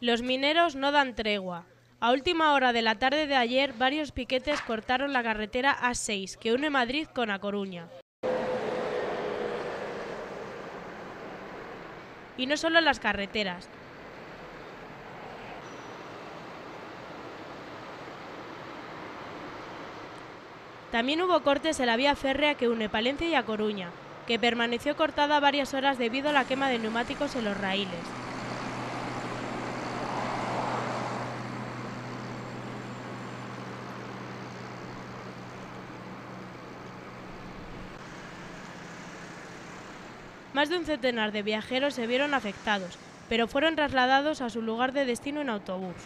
Los mineros no dan tregua. A última hora de la tarde de ayer, varios piquetes cortaron la carretera A6 que une Madrid con A Coruña. Y no solo las carreteras. También hubo cortes en la vía férrea que une Palencia y A Coruña, que permaneció cortada varias horas debido a la quema de neumáticos en los raíles. Más de un centenar de viajeros se vieron afectados, pero fueron trasladados a su lugar de destino en autobús.